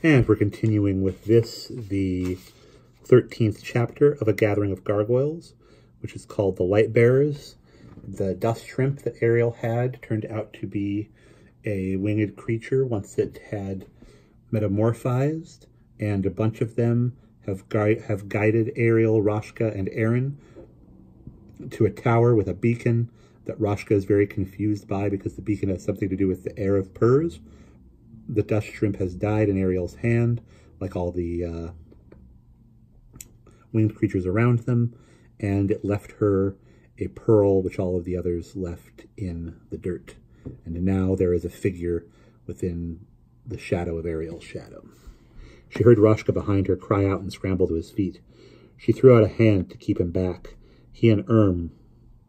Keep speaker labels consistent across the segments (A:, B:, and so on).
A: And we're continuing with this, the 13th chapter of A Gathering of Gargoyles, which is called The Light Bearers. The dust shrimp that Ariel had turned out to be a winged creature once it had metamorphized, and a bunch of them have, gui have guided Ariel, Roshka, and Aaron to a tower with a beacon that Roshka is very confused by because the beacon has something to do with the heir of Purs. The dust shrimp has died in Ariel's hand, like all the uh, winged creatures around them, and it left her a pearl which all of the others left in the dirt. And now there is a figure within the shadow of Ariel's shadow. She heard Roshka behind her cry out and scramble to his feet. She threw out a hand to keep him back. He and Erm,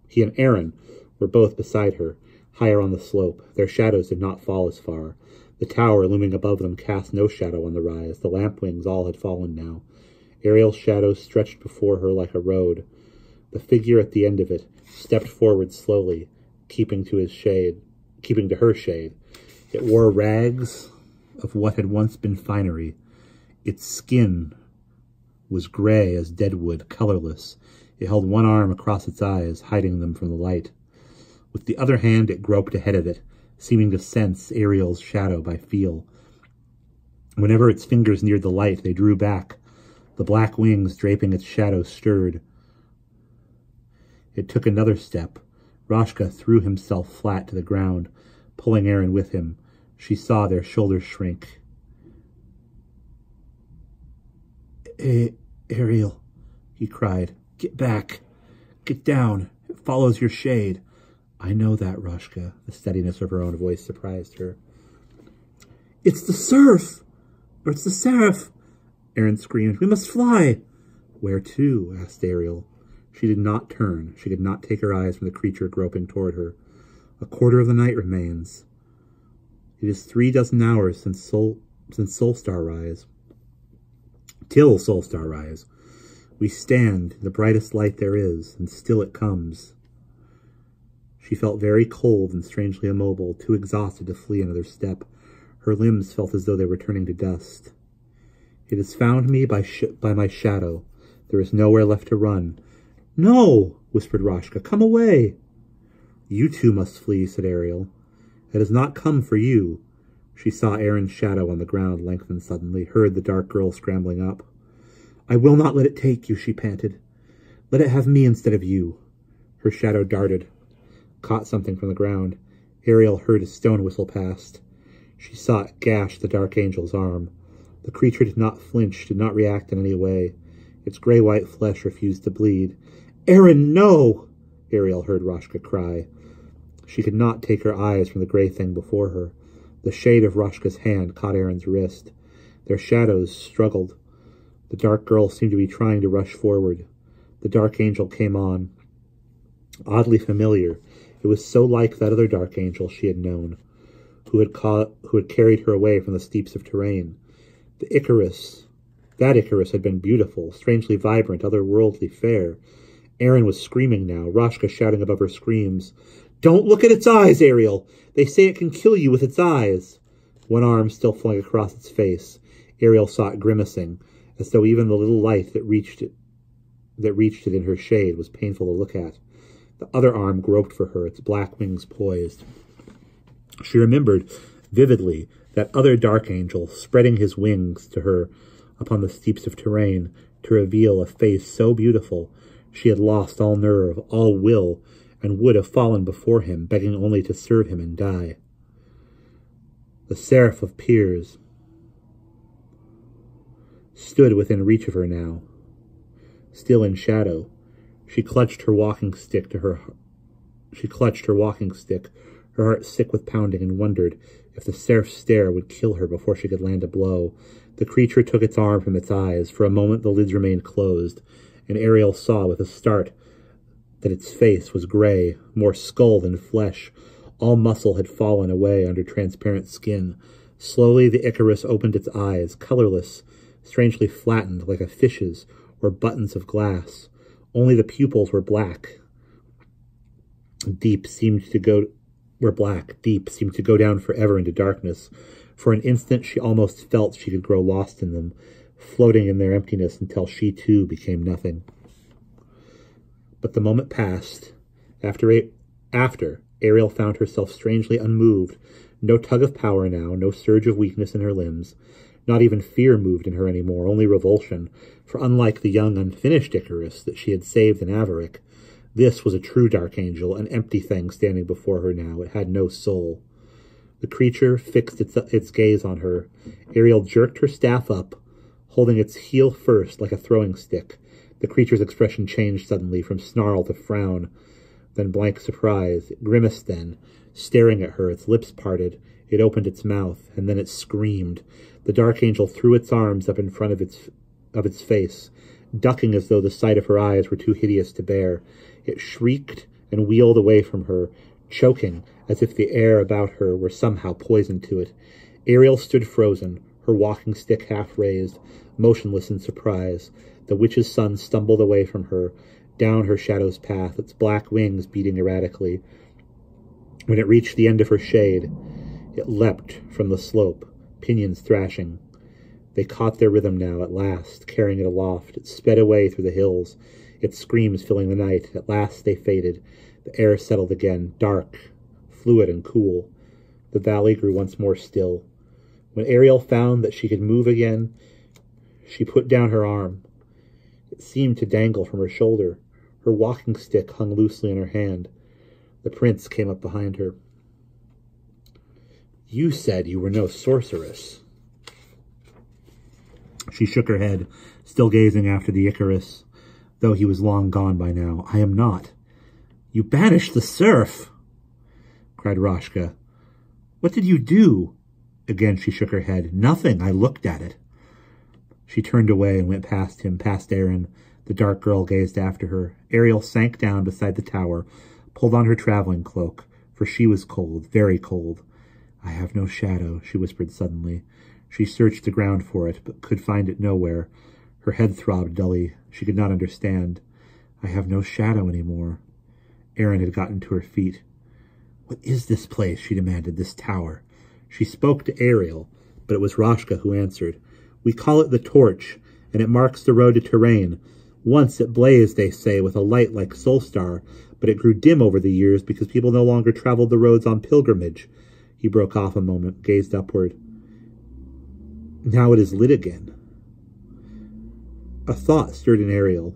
A: he and Aaron were both beside her, higher on the slope. Their shadows did not fall as far. The tower looming above them cast no shadow on the rise. The lamp wings all had fallen now. Ariel's shadow stretched before her like a road. The figure at the end of it stepped forward slowly, keeping to his shade, keeping to her shade. It wore rags of what had once been finery. Its skin was gray as deadwood, colorless. It held one arm across its eyes, hiding them from the light. With the other hand it groped ahead of it, seeming to sense Ariel's shadow by feel. Whenever its fingers neared the light, they drew back. The black wings draping its shadow stirred. It took another step. Roshka threw himself flat to the ground, pulling Aaron with him. She saw their shoulders shrink. A Ariel, he cried. Get back. Get down. It follows your shade. I know that, Roshka. The steadiness of her own voice surprised her. It's the surf! Or it's the seraph! Aaron screamed. We must fly! Where to? asked Ariel. She did not turn. She could not take her eyes from the creature groping toward her. A quarter of the night remains. It is three dozen hours since Sol since Solstar rise. Till Solstar rise. We stand in the brightest light there is, and still it comes. She felt very cold and strangely immobile, too exhausted to flee another step. Her limbs felt as though they were turning to dust. It has found me by, by my shadow. There is nowhere left to run. No, whispered Roshka. Come away. You too must flee, said Ariel. It has not come for you. She saw Aaron's shadow on the ground lengthen suddenly, heard the dark girl scrambling up. I will not let it take you, she panted. Let it have me instead of you. Her shadow darted caught something from the ground. Ariel heard a stone whistle past. She saw it gash the Dark Angel's arm. The creature did not flinch, did not react in any way. Its gray-white flesh refused to bleed. Aaron, no! Ariel heard Roshka cry. She could not take her eyes from the gray thing before her. The shade of Roshka's hand caught Aaron's wrist. Their shadows struggled. The dark girl seemed to be trying to rush forward. The dark angel came on. Oddly familiar, it was so like that other dark angel she had known, who had caught, who had carried her away from the steeps of Terrain. The Icarus, that Icarus had been beautiful, strangely vibrant, otherworldly fair. Aaron was screaming now, Roshka shouting above her screams. Don't look at its eyes, Ariel! They say it can kill you with its eyes! One arm still flung across its face. Ariel saw it grimacing, as though even the little light that reached it that reached it in her shade was painful to look at. The other arm groped for her, its black wings poised. She remembered vividly that other dark angel spreading his wings to her upon the steeps of Terrain to reveal a face so beautiful she had lost all nerve, all will, and would have fallen before him, begging only to serve him and die. The seraph of Purs stood within reach of her now, still in shadow, she clutched her walking stick to her she clutched her walking stick, her heart sick with pounding, and wondered if the seraph's stare would kill her before she could land a blow. The creature took its arm from its eyes. For a moment the lids remained closed, and Ariel saw with a start that its face was gray, more skull than flesh. All muscle had fallen away under transparent skin. Slowly the Icarus opened its eyes, colorless, strangely flattened like a fish's or buttons of glass. Only the pupils were black. Deep seemed to go were black, deep, seemed to go down forever into darkness. For an instant she almost felt she could grow lost in them, floating in their emptiness until she too became nothing. But the moment passed. After, a- after Ariel found herself strangely unmoved, no tug of power now, no surge of weakness in her limbs. Not even fear moved in her any more, only revulsion, for unlike the young unfinished Icarus that she had saved in Avaric, this was a true dark angel, an empty thing standing before her now. It had no soul. The creature fixed its, its gaze on her. Ariel jerked her staff up, holding its heel first like a throwing stick. The creature's expression changed suddenly from snarl to frown, then blank surprise. It grimaced then, staring at her, its lips parted. It opened its mouth, and then it screamed. The dark angel threw its arms up in front of its of its face, ducking as though the sight of her eyes were too hideous to bear. It shrieked and wheeled away from her, choking as if the air about her were somehow poison to it. Ariel stood frozen, her walking stick half raised, motionless in surprise. The witch's son stumbled away from her, down her shadow's path, its black wings beating erratically. When it reached the end of her shade, it leapt from the slope, pinions thrashing. They caught their rhythm now, at last, carrying it aloft. It sped away through the hills, its screams filling the night. At last they faded. The air settled again, dark, fluid, and cool. The valley grew once more still. When Ariel found that she could move again, she put down her arm. It seemed to dangle from her shoulder. Her walking stick hung loosely in her hand. The prince came up behind her. You said you were no sorceress. She shook her head, still gazing after the Icarus, though he was long gone by now. I am not. You banished the serf, cried Roshka. What did you do? Again she shook her head. Nothing. I looked at it. She turned away and went past him, past Aaron. The dark girl gazed after her. Ariel sank down beside the tower, pulled on her traveling cloak, for she was cold, very cold. I have no shadow, she whispered suddenly. She searched the ground for it, but could find it nowhere. Her head throbbed dully. She could not understand. I have no shadow any more. Aaron had gotten to her feet. What is this place? she demanded, this tower. She spoke to Ariel, but it was Roshka who answered. We call it the Torch, and it marks the road to Touraine. Once it blazed, they say, with a light like Solstar, but it grew dim over the years because people no longer traveled the roads on pilgrimage. He broke off a moment, gazed upward. Now it is lit again. A thought stirred in Ariel.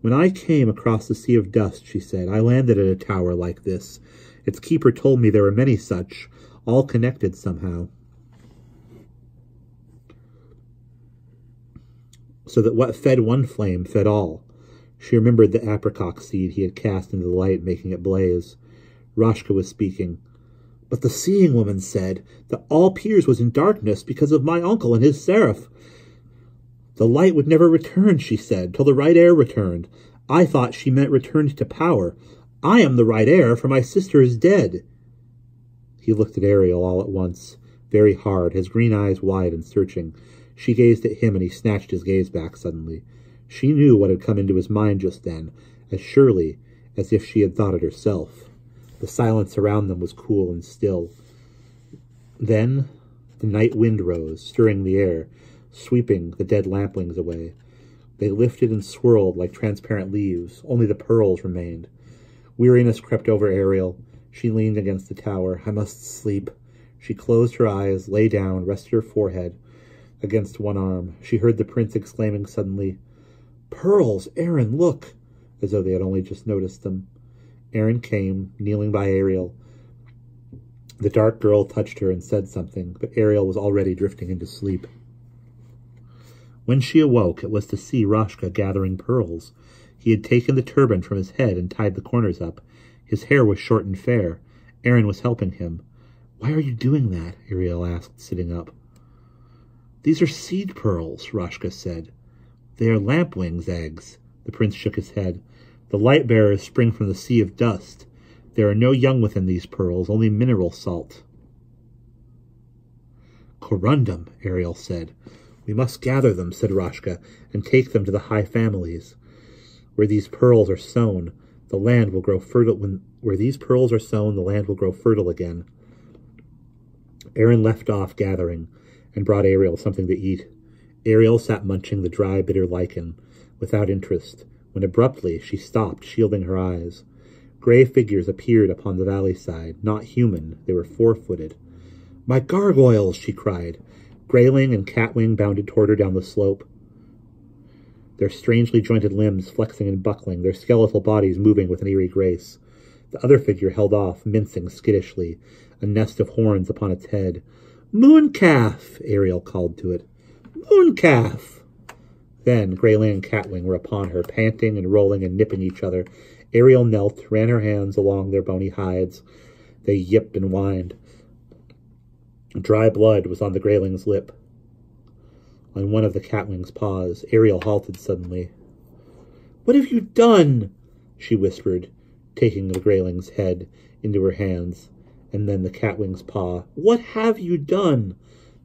A: When I came across the Sea of Dust, she said, I landed at a tower like this. Its keeper told me there were many such, all connected somehow. So that what fed one flame fed all. She remembered the apricot seed he had cast into the light, making it blaze. Roshka was speaking. But the seeing woman said that all Piers was in darkness because of my uncle and his seraph. The light would never return, she said, till the right heir returned. I thought she meant returned to power. I am the right heir, for my sister is dead. He looked at Ariel all at once, very hard, his green eyes wide and searching. She gazed at him, and he snatched his gaze back suddenly. She knew what had come into his mind just then, as surely as if she had thought it herself. The silence around them was cool and still. Then the night wind rose, stirring the air, sweeping the dead lamplings away. They lifted and swirled like transparent leaves. Only the pearls remained. Weariness crept over Ariel. She leaned against the tower. I must sleep. She closed her eyes, lay down, rested her forehead against one arm. She heard the prince exclaiming suddenly, Pearls! Aaron, look! As though they had only just noticed them. Aaron came, kneeling by Ariel. The dark girl touched her and said something, but Ariel was already drifting into sleep. When she awoke, it was to see Roshka gathering pearls. He had taken the turban from his head and tied the corners up. His hair was short and fair. Aaron was helping him. Why are you doing that? Ariel asked, sitting up. These are seed pearls, Roshka said. They are lampwings' eggs. The prince shook his head. The light bearers spring from the sea of dust. There are no young within these pearls, only mineral salt. Corundum, Ariel said. We must gather them, said Roshka, and take them to the high families, where these pearls are sown. The land will grow fertile when where these pearls are sown, the land will grow fertile again. Aaron left off gathering and brought Ariel something to eat. Ariel sat munching the dry, bitter lichen without interest, when abruptly she stopped, shielding her eyes. Gray figures appeared upon the valley side, not human, they were four-footed. My gargoyles, she cried. Grayling and Catwing bounded toward her down the slope, their strangely jointed limbs flexing and buckling, their skeletal bodies moving with an eerie grace. The other figure held off, mincing skittishly, a nest of horns upon its head. Mooncalf! Ariel called to it. Mooncalf! Then Grayling and Catwing were upon her, panting and rolling and nipping each other. Ariel knelt, ran her hands along their bony hides. They yipped and whined. Dry blood was on the Grayling's lip. On one of the Catwing's paws, Ariel halted suddenly. What have you done? she whispered, taking the Grayling's head into her hands, and then the Catwing's paw. What have you done?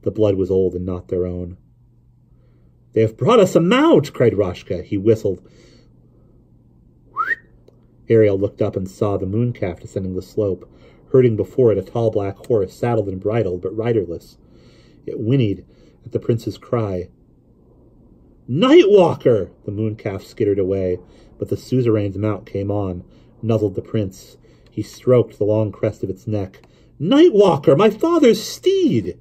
A: The blood was old and not their own. They have brought us a mount, cried Roshka. He whistled. Ariel looked up and saw the mooncalf descending the slope, herding before it a tall black horse, saddled and bridled, but riderless. It whinnied at the prince's cry. Nightwalker! The mooncalf skittered away, but the suzerain's mount came on, nuzzled the prince. He stroked the long crest of its neck. Nightwalker, my father's steed!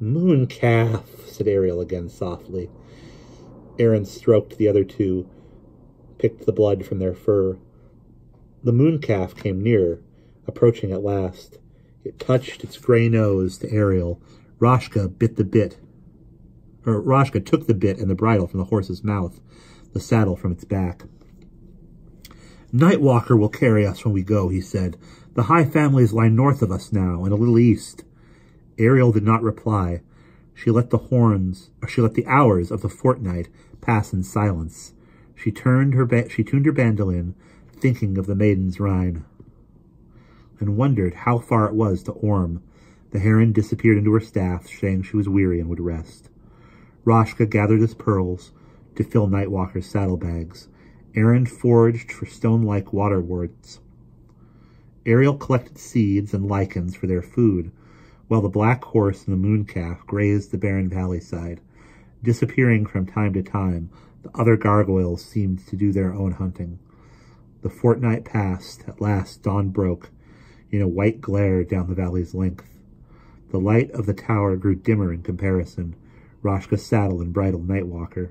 A: Mooncalf, said Ariel again softly. Aaron stroked the other two, picked the blood from their fur. The mooncalf came nearer, approaching at last. It touched its gray nose to Ariel. Roshka bit the bit, or Roshka took the bit and the bridle from the horse's mouth, the saddle from its back. Nightwalker will carry us when we go, he said. The high families lie north of us now, and a little east. Ariel did not reply. She let the horns, or she let the hours of the fortnight pass in silence. She turned her she tuned her bandolin, thinking of the maiden's rhyme, and wondered how far it was to Orm. The heron disappeared into her staff, saying she was weary and would rest. Roshka gathered his pearls to fill Nightwalker's saddlebags. Aaron foraged for stone-like waterworts. Ariel collected seeds and lichens for their food, while the black horse and the mooncalf grazed the barren valley side. Disappearing from time to time, the other gargoyles seemed to do their own hunting. The fortnight passed. At last dawn broke in a white glare down the valley's length. The light of the tower grew dimmer in comparison. Roshka saddle and bridled Nightwalker.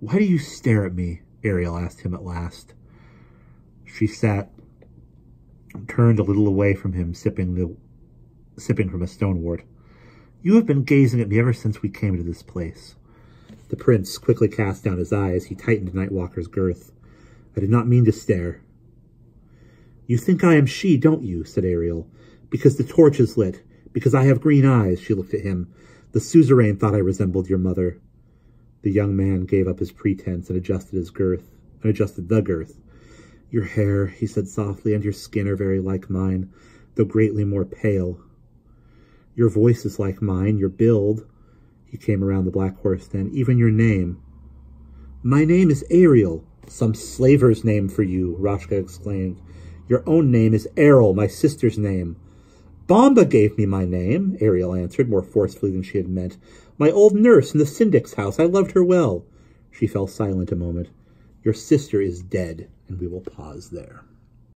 A: Why do you stare at me? Ariel asked him at last. She sat, turned a little away from him, sipping the sipping from a stonewort. You have been gazing at me ever since we came to this place. The prince quickly cast down his eyes. He tightened Nightwalker's girth. I did not mean to stare. You think I am she, don't you? said Ariel. Because the torch is lit. Because I have green eyes, she looked at him. The suzerain thought I resembled your mother. The young man gave up his pretense and adjusted his girth, and adjusted the girth. Your hair, he said softly, and your skin are very like mine, though greatly more pale. Your voice is like mine, your build. He came around the black horse then. Even your name. My name is Ariel. Some slaver's name for you, Roshka exclaimed. Your own name is Errol, my sister's name. Bomba gave me my name, Ariel answered, more forcefully than she had meant. My old nurse in the syndic's house. I loved her well. She fell silent a moment. Your sister is dead, and we will pause there.